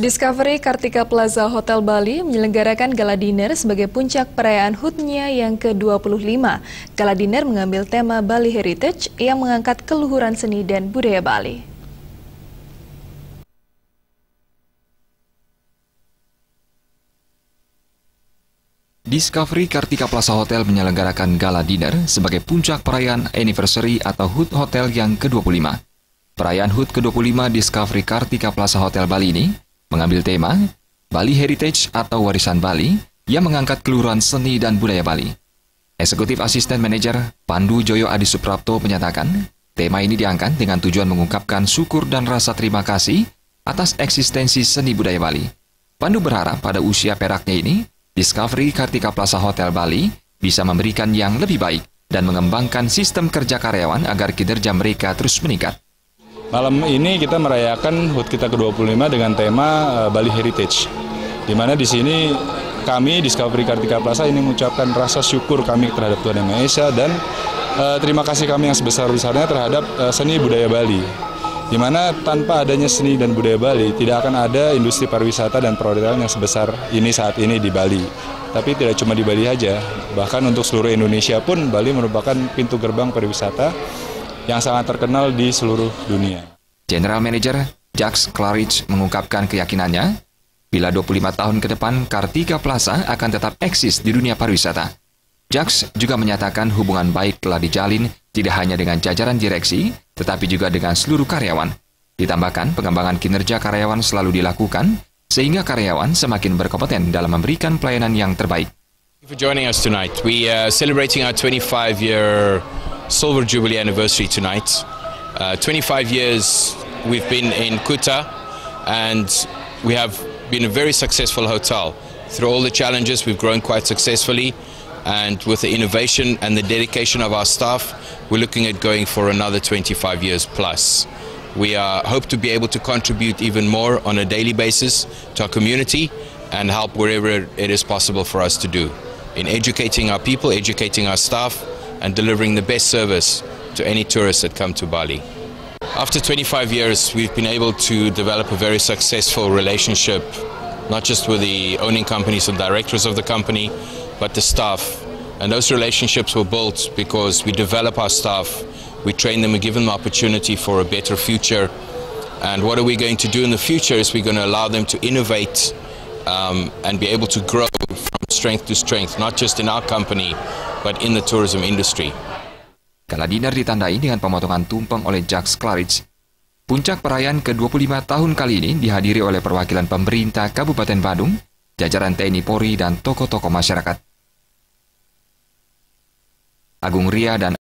Discovery Kartika Plaza Hotel Bali menyelenggarakan gala dinner sebagai puncak perayaan HUT-nya yang ke-25. Gala dinner mengambil tema Bali Heritage yang mengangkat keluhuran seni dan budaya Bali. Discovery Kartika Plaza Hotel menyelenggarakan gala dinner sebagai puncak perayaan anniversary atau HUT Hotel yang ke-25. Perayaan HUT ke-25 Discovery Kartika Plaza Hotel Bali ini mengambil tema Bali Heritage atau Warisan Bali yang mengangkat keluruhan seni dan budaya Bali. Eksekutif Asisten Manajer Pandu Joyo Adi Suprapto menyatakan, tema ini diangkat dengan tujuan mengungkapkan syukur dan rasa terima kasih atas eksistensi seni budaya Bali. Pandu berharap pada usia peraknya ini, Discovery Kartika Plaza Hotel Bali bisa memberikan yang lebih baik dan mengembangkan sistem kerja karyawan agar kinerja mereka terus meningkat. Malam ini kita merayakan HUT kita ke-25 dengan tema uh, Bali Heritage. Di mana di sini kami Discovery Kartika Plaza ini mengucapkan rasa syukur kami terhadap Tuhan Yang Maha Esa dan uh, terima kasih kami yang sebesar-besarnya terhadap uh, seni budaya Bali. Di mana tanpa adanya seni dan budaya Bali tidak akan ada industri pariwisata dan perhotelan yang sebesar ini saat ini di Bali. Tapi tidak cuma di Bali saja, bahkan untuk seluruh Indonesia pun Bali merupakan pintu gerbang pariwisata yang sangat terkenal di seluruh dunia. General Manager Jax Claridge mengungkapkan keyakinannya bila 25 tahun ke depan Kartika Plaza akan tetap eksis di dunia pariwisata. Jax juga menyatakan hubungan baik telah dijalin tidak hanya dengan jajaran direksi, tetapi juga dengan seluruh karyawan. Ditambahkan, pengembangan kinerja karyawan selalu dilakukan, sehingga karyawan semakin berkompeten dalam memberikan pelayanan yang terbaik. Thank you for joining us tonight. We are celebrating our 25-year silver jubilee anniversary tonight. Uh, 25 years we've been in Kuta and we have been a very successful hotel. Through all the challenges, we've grown quite successfully. And with the innovation and the dedication of our staff, we're looking at going for another 25 years plus. We are, hope to be able to contribute even more on a daily basis to our community and help wherever it is possible for us to do in educating our people, educating our staff, and delivering the best service to any tourists that come to Bali. After 25 years, we've been able to develop a very successful relationship, not just with the owning companies and directors of the company, but the staff. And those relationships were built because we develop our staff, we train them, we give them the opportunity for a better future. And what are we going to do in the future is we're going to allow them to innovate um, and be able to grow strength to strength, not just in our company, but in the tourism industry. Gala dinner ditandai dengan pemotongan tumpeng oleh Jax Claridge. Puncak perayaan ke-25 tahun kali ini dihadiri oleh perwakilan pemerintah Kabupaten Badung, jajaran TNI Polri, dan tokoh-tokoh masyarakat. Agung Ria dan